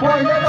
Boy,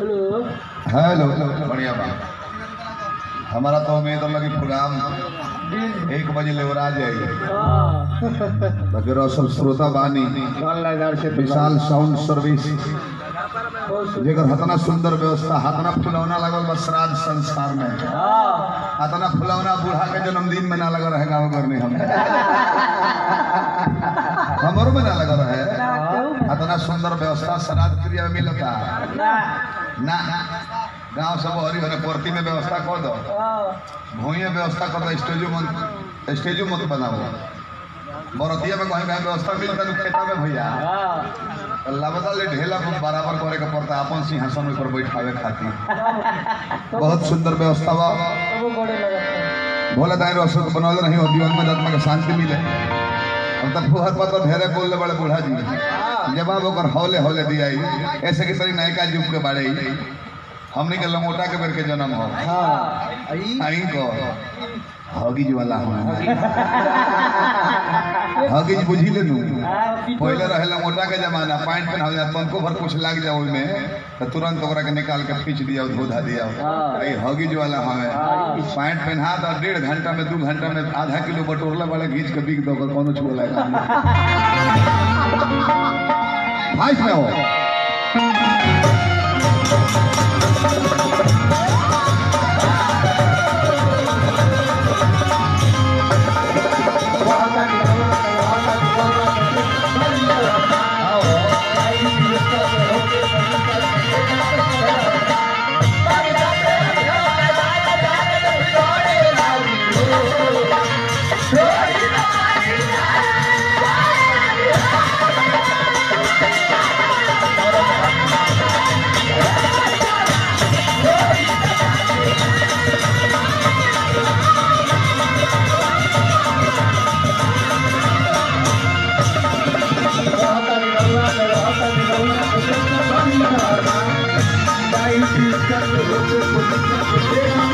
hello. Hello. Hello. बढ़िया बात। हमारा तो उम्मीद अल्लाह की प्रोग्राम एक बजे लेवरा जाएगी। हाँ। बाकी रसल श्रोता बानी विशाल साउंड सर्विस। जेकर हतना सुंदर व्यवस्था हतना फुलौना लगल बा श्राद्ध संस्कार में। हाँ। हतना फुलौना बूढ़ा के जन्मदिन में ना लगा रहे गाँव घर में हम। हमारो में ना लगा रहे। हतना सुंदर व्यवस्था श्राद्ध क्रिया में मिलता। ना। गाँव सब हरी हरे परती में व्यवस्था कर दो। में व्यवस्था कर दो स्टेजो मत स्टेजो मत बनाओ। बरतिया में कहीं कहीं व्यवस्था मिलता तो खेता में भैया। लबदा ले ढेला को बराबर करे के पड़ता अपन सिंहासन पर बैठावे खातिर बहुत सुंदर व्यवस्था बा। भोला दाई रसों को बनौले नहीं हो जीवन में आत्मा के शांति मिले। हम तक फुहर पर तो ढेरे बोलले बड़े बूढ़ा जी। जवाब ओकर हौले हौले दिया ऐसे की तरी नयका जुग के बारे ही हमने के लंगोटा के बेर के जन्म हो हाँ। आई को। हगिज वाला हो हगिज बुझी ले नू पहले रहे लंगोटा के जमाना पैंट पहनाव जा तनको भर कुछ लाग जाओ में तो तुरंत ओकरा के निकाल के पीछ दिया धोधा दिया। आई हगिज वाला हमें पैंट पहना तो डेढ़ घंटा में दू घंटा में आधा किलो बटोरला वाला घींच के बिक दो कोनो छुआ लगा भाई हो Thank you.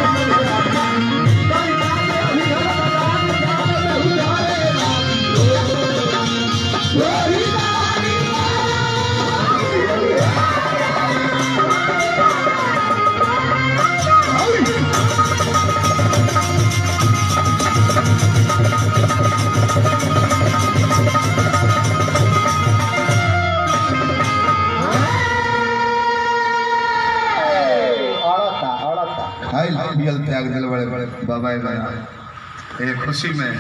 हाय बियल त्याग दिल बड़े बड़े बाबा ये खुशी में